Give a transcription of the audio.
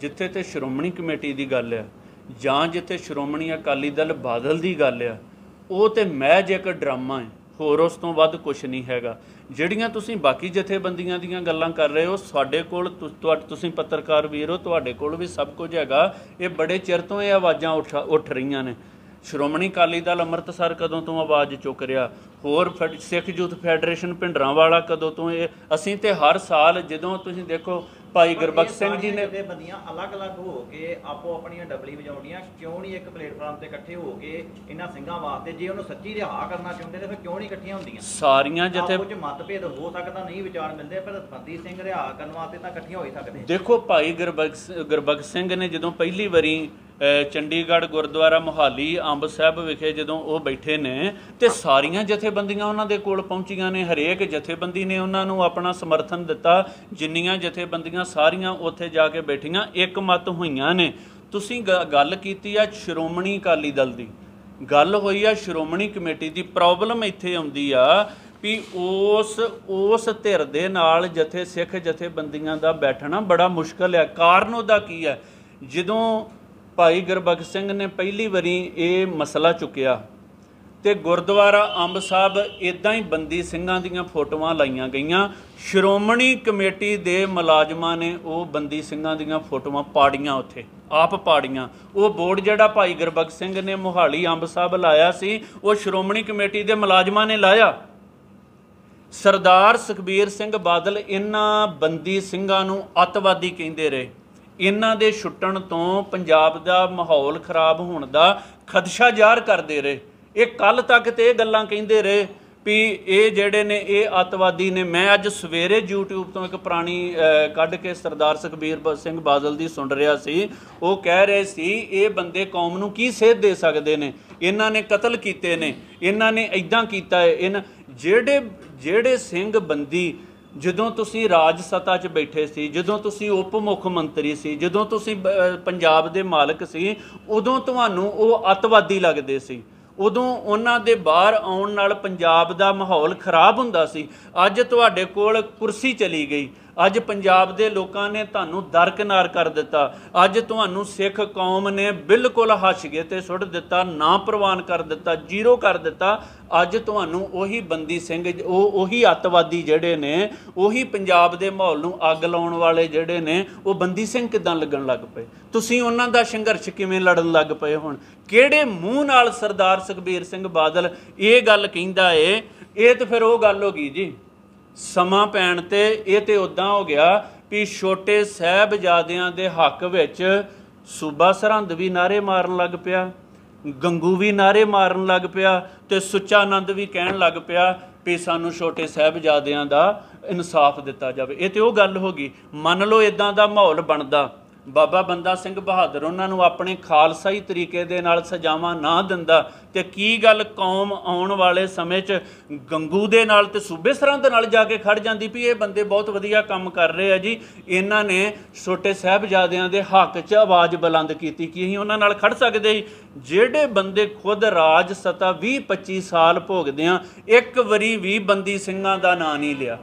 ਜਿੱਥੇ ਤੇ ਸ਼੍ਰੋਮਣੀ ਕਮੇਟੀ ਦੀ ਗੱਲ ਆ, ਜਾਂ ਜਿੱਥੇ ਸ਼੍ਰੋਮਣੀ ਅਕਾਲੀ ਦਲ ਬਾਦਲ ਦੀ ਗੱਲ ਆ, ਉਹ ਤੇ ਮਹਿਜ ਇੱਕ ਡਰਾਮਾ ਹੈ ਹੋਰ ਉਸ ਤੋਂ ਵੱਧ ਕੁਝ ਨਹੀਂ ਹੈਗਾ। ਜਿਹੜੀਆਂ ਤੁਸੀਂ ਬਾਕੀ ਜਥੇਬੰਦੀਆਂ ਦੀਆਂ ਗੱਲਾਂ ਕਰ ਰਹੇ ਹੋ, ਸਾਡੇ ਕੋਲ ਤੁਹਾ- ਤੁਸੀਂ ਪੱਤਰਕਾਰ ਵੀਰੋ ਤੁਹਾਡੇ ਕੋਲ ਵੀ ਸਭ ਕੁਝ ਹੈਗਾ। ਇਹ ਬੜੇ ਚਿਰ ਤੋਂ ਇਹ ਆਵਾਜ਼ਾਂ ਉੱਠ ਉੱਠ ਰਹੀਆਂ ਨੇ। ਸ਼੍ਰੋਮਣੀ ਅਕਾਲੀ ਦਲ ਅੰਮ੍ਰਿਤਸਰ ਕਦੋਂ ਤੋਂ ਆਵਾਜ਼ ਚੁੱਕ ਰਿਹਾ? ਹੋਰ ਫੈਡ- ਸਿੱਖ ਯੂਥ ਫੈਡਰੇਸ਼ਨ ਭਿੰਡਰਾਂਵਾਲਾ ਕਦੋਂ ਤੋਂ ਇਹ, ਅਸੀਂ ਤੇ ਹਰ ਸਾਲ ਜਦੋਂ ਤੁਸੀਂ ਦੇਖੋ ਭਾਈ ਗੁਰਬਖਸ਼ ਸਿੰਘ ਜੀ ਨੇ ਬੰਦੀਆਂ ਅਲੱਗ-ਅਲੱਗ ਹੋ ਕੇ ਆਪੋ ਆਪਣੀਆਂ ਡਬਲੀ ਵਜਾਉਂਦੀਆਂ ਕਿਉਂ ਨਹੀਂ ਇੱਕ ਪਲੇਟਫਾਰਮ ਤੇ ਇਕੱਠੇ ਹੋ ਕੇ ਇਹਨਾਂ ਸਿੰਘਾਂ ਵਾਸਤੇ ਜੇ ਉਹਨੂੰ ਸੱਚੀ ਰਿਹਾ ਕਰਨਾ ਚਾਹੁੰਦੇ ਤੇ ਫਿਰ ਕਿਉਂ ਨਹੀਂ ਇਕੱਠੀਆਂ ਹੁੰਦੀਆਂ? ਸਾਰੀਆਂ ਜਥੇ ਚ ਮਤਭੇਦ ਹੋ ਸਕਦਾ ਨਹੀਂ ਵਿਚਾਰ ਮਿਲਦੇ ਪਰ ਬੰਦੀ ਸਿੰਘ ਰਿਹਾ ਕਰਨ ਵਾਸਤੇ ਤਾਂ ਇਕੱਠੀਆਂ ਹੋ ਹੀ ਸਕਦੇ। ਦੇਖੋ ਭਾਈ ਗੁਰਬਖਸ਼ ਗੁਰਬਖਸ਼ ਸਿੰਘ ਨੇ ਜਦੋਂ ਪਹਿਲੀ ਵਾਰੀ ਚੰਡੀਗੜ੍ਹ ਗੁਰਦੁਆਰਾ ਮੁਹਾਲੀ ਅੰਬ ਸਾਹਿਬ ਵਿਖੇ ਜਦੋਂ ਉਹ ਬੈਠੇ ਨੇ ਤੇ ਸਾਰੀਆਂ ਜਥੇਬੰਦੀਆਂ ਉਹਨਾਂ ਦੇ ਕੋਲ ਪਹੁੰਚੀਆਂ ਨੇ, ਹਰੇਕ ਜਥੇਬੰਦੀ ਨੇ ਉਹਨਾਂ ਨੂੰ ਆਪਣਾ ਸਮਰਥਨ ਦਿੱਤਾ। ਜਿੰਨੀਆਂ ਜਥੇਬੰਦੀਆਂ ਸਾਰੀਆਂ ਉੱਥੇ ਜਾ ਕੇ ਬੈਠੀਆਂ, ਇੱਕ ਮਤ ਹੋਈਆਂ ਨੇ। ਤੁਸੀਂ ਗ- ਗੱਲ ਕੀਤੀ ਆ ਸ਼੍ਰੋਮਣੀ ਅਕਾਲੀ ਦਲ ਦੀ। ਗੱਲ ਹੋਈ ਆ ਸ਼੍ਰੋਮਣੀ ਕਮੇਟੀ ਦੀ। ਪ੍ਰੋਬਲਮ ਇੱਥੇ ਆਉਂਦੀ ਆ ਵੀ ਉਸ ਉਸ ਧਿਰ ਦੇ ਨਾਲ ਜਥੇ, ਸਿੱਖ ਜਥੇਬੰਦੀਆਂ ਦਾ ਬੈਠਣਾ ਬੜਾ ਮੁਸ਼ਕਲ ਹੈ ਕਾਰਨ ਉਹਦਾ ਕੀ ਹੈ ਜਦੋਂ ਭਾਈ ਗੁਰਬਖਸ਼ ਸਿੰਘ ਨੇ ਪਹਿਲੀ ਵਾਰੀ ਇਹ ਮਸਲਾ ਚੁੱਕਿਆ ਤੇ ਗੁਰਦੁਆਰਾ ਅੰਬ ਸਾਹਿਬ ਇਦਾਂ ਹੀ ਬੰਦੀ ਸਿੰਘਾਂ ਦੀਆਂ ਫੋਟੋਆਂ ਲਾਈਆਂ ਗਈਆਂ। ਸ਼੍ਰੋਮਣੀ ਕਮੇਟੀ ਦੇ ਮੁਲਾਜ਼ਮਾਂ ਨੇ ਉਹ ਬੰਦੀ ਸਿੰਘਾਂ ਦੀਆਂ ਫੋਟੋਆਂ ਪਾੜੀਆਂ ਉੱਥੇ, ਆਪ ਪਾੜੀਆਂ। ਉਹ ਬੋਰਡ ਜਿਹੜਾ ਭਾਈ ਗੁਰਬਖਸ਼ ਸਿੰਘ ਨੇ ਮੋਹਾਲੀ ਅੰਬ ਸਾਹਿਬ ਲਾਇਆ ਸੀ, ਉਹ ਸ਼੍ਰੋਮਣੀ ਕਮੇਟੀ ਦੇ ਮੁਲਾਜ਼ਮਾਂ ਨੇ ਲਾਇਆ। ਸਰਦਾਰ ਸੁਖਬੀਰ ਸਿੰਘ ਬਾਦਲ ਇਹਨਾਂ ਬੰਦੀ ਸਿੰਘਾਂ ਨੂੰ ਅੱਤਵਾਦੀ ਕਹਿੰਦੇ ਰਹੇ। ਇਹਨਾਂ ਦੇ ਛੁੱਟਣ ਤੋਂ ਪੰਜਾਬ ਦਾ ਮਾਹੌਲ ਖਰਾਬ ਹੋਣ ਦਾ ਖਦਸ਼ਾ ਜ਼ਾਹਰ ਕਰਦੇ ਰਹੇ। ਇਹ ਕੱਲ ਤੱਕ ਤੇ ਇਹ ਗੱਲਾਂ ਕਹਿੰਦੇ ਰਹੇ ਵੀ ਇਹ ਜਿਹੜੇ ਨੇ, ਇਹ ਅੱਤਵਾਦੀ ਨੇ, ਮੈਂ ਅੱਜ ਸਵੇਰੇ YouTube ਤੋਂ ਇੱਕ ਪੁਰਾਣੀ ਕੱਢ ਕੇ ਸਰਦਾਰ ਸੁਖਬੀਰ ਸਿੰਘ ਬਾਦਲ ਦੀ ਸੁਣ ਰਿਹਾ ਸੀ। ਉਹ ਕਹਿ ਰਹੇ ਸੀ, ਇਹ ਬੰਦੇ ਕੌਮ ਨੂੰ ਕੀ ਸੇਧ ਦੇ ਸਕਦੇ ਨੇ? ਇਹਨਾਂ ਨੇ ਕਤਲ ਕੀਤੇ ਨੇ, ਇਹਨਾਂ ਨੇ ਐਦਾਂ ਕੀਤਾ ਹੈ। ਇਹਨਾਂ ਜਿਹੜੇ ਜਿਹੜੇ ਸਿੰਘ ਬੰਦੀ ਜਦੋਂ ਤੁਸੀਂ ਰਾਜ ਸੱਤਾ 'ਚ ਬੈਠੇ ਸੀ, ਜਦੋਂ ਤੁਸੀਂ ਉਪ ਮੁੱਖ ਮੰਤਰੀ ਸੀ, ਜਦੋਂ ਤੁਸੀਂ ਪੰਜਾਬ ਦੇ ਮਾਲਕ ਸੀ, ਉਦੋਂ ਤੁਹਾਨੂੰ ਉਹ ਅੱਤਵਾਦੀ ਲੱਗਦੇ ਸੀ। ਉਦੋਂ ਉਹਨਾਂ ਦੇ ਬਾਹਰ ਆਉਣ ਨਾਲ ਪੰਜਾਬ ਦਾ ਮਾਹੌਲ ਖਰਾਬ ਹੁੰਦਾ ਸੀ। ਅੱਜ ਤੁਹਾਡੇ ਕੋਲ ਕੁਰਸੀ ਚਲੀ ਗਈ। ਅੱਜ ਪੰਜਾਬ ਦੇ ਲੋਕਾਂ ਨੇ ਤੁਹਾਨੂੰ ਦਰਕਨਾਰ ਕਰ ਦਿੱਤਾ। ਅੱਜ ਤੁਹਾਨੂੰ ਸਿੱਖ ਕੌਮ ਨੇ ਬਿਲਕੁਲ ਹੱਸਗੇ ਤੇ ਸੁੱਟ ਦਿੱਤਾ, ਨਾ ਪ੍ਰਵਾਨ ਕਰ ਦਿੱਤਾ, ਜ਼ੀਰੋ ਕਰ ਦਿੱਤਾ। ਅੱਜ ਤੁਹਾਨੂੰ ਉਹੀ ਬੰਦੀ ਸਿੰਘ, ਉਹ ਉਹੀ ਅੱਤਵਾਦੀ ਜਿਹੜੇ ਨੇ, ਉਹੀ ਪੰਜਾਬ ਦੇ ਮਾਹੌਲ ਨੂੰ ਅੱਗ ਲਾਉਣ ਵਾਲੇ ਜਿਹੜੇ ਨੇ, ਉਹ ਬੰਦੀ ਸਿੰਘ ਕਿਦਾਂ ਲੱਗਣ ਲੱਗ ਪਏ? ਤੁਸੀਂ ਉਹਨਾਂ ਦਾ ਸੰਘਰਸ਼ ਕਿਵੇਂ ਲੜਨ ਲੱਗ ਪਏ ਹੁਣ? ਕਿਹੜੇ ਮੂੰਹ ਨਾਲ ਸਰਦਾਰ ਸੁਖਬੀਰ ਸਿੰਘ ਬਾਦਲ ਇਹ ਗੱਲ ਕਹਿੰਦਾ ਏ? ਇਹ ਤਾਂ ਫਿਰ ਉਹ ਗੱਲ ਹੋ ਗਈ ਜੀ। ਸਮਾਂ ਪੈਣ ਤੇ ਇਹ ਤੇ ਉਦਾਂ ਹੋ ਗਿਆ ਵੀ ਛੋਟੇ ਸਾਹਿਬਜ਼ਾਦਿਆਂ ਦੇ ਹੱਕ ਵਿੱਚ ਸੂਬਾ ਸਰਹੰਦ ਵੀ ਨਾਰੇ ਮਾਰਨ ਲੱਗ ਪਿਆ, ਗੰਗੂ ਵੀ ਨਾਰੇ ਮਾਰਨ ਲੱਗ ਪਿਆ ਤੇ ਸੁੱਚਾ ਆਨੰਦ ਵੀ ਕਹਿਣ ਲੱਗ ਪਿਆ ਵੀ ਸਾਨੂੰ ਛੋਟੇ ਸਾਹਿਬਜ਼ਾਦਿਆਂ ਦਾ ਇਨਸਾਫ ਦਿੱਤਾ ਜਾਵੇ। ਇਹ ਤੇ ਉਹ ਗੱਲ ਹੋ ਗਈ। ਮੰਨ ਲਓ ਇਦਾਂ ਦਾ ਮਾਹੌਲ ਬਣਦਾ। ਬਾਬਾ ਬੰਦਾ ਸਿੰਘ ਬਹਾਦਰ ਉਹਨਾਂ ਨੂੰ ਆਪਣੇ ਖਾਲਸਾਈ ਤਰੀਕੇ ਦੇ ਨਾਲ ਸਜ਼ਾਵਾਂ ਨਾ ਦਿੰਦਾ ਤੇ ਕੀ ਗੱਲ ਕੌਮ ਆਉਣ ਵਾਲੇ ਸਮੇਂ 'ਚ ਗੰਗੂ ਦੇ ਨਾਲ ਤੇ ਸੂਬੇ ਸਰਹੰਦ ਨਾਲ ਜਾ ਕੇ ਖੜ ਜਾਂਦੀ ਵੀ ਇਹ ਬੰਦੇ ਬਹੁਤ ਵਧੀਆ ਕੰਮ ਕਰ ਰਹੇ ਆ ਜੀ। ਇਹਨਾਂ ਨੇ ਛੋਟੇ ਸਾਹਿਬਜ਼ਾਦਿਆਂ ਦੇ ਹੱਕ 'ਚ ਆਵਾਜ਼ ਬੁਲੰਦ ਕੀਤੀ ਕਿ ਅਸੀਂ ਉਹਨਾਂ ਨਾਲ ਖੜ ਸਕਦੇ ਸੀ। ਜਿਹੜੇ ਬੰਦੇ ਖੁਦ ਰਾਜ ਸਤਾ 20 25 ਸਾਲ ਭੋਗਦੇ ਆ, ਇੱਕ ਵਾਰੀ ਵੀ ਬੰਦੀ ਸਿੰਘਾਂ ਦਾ ਨਾਂ ਨਹੀਂ ਲਿਆ।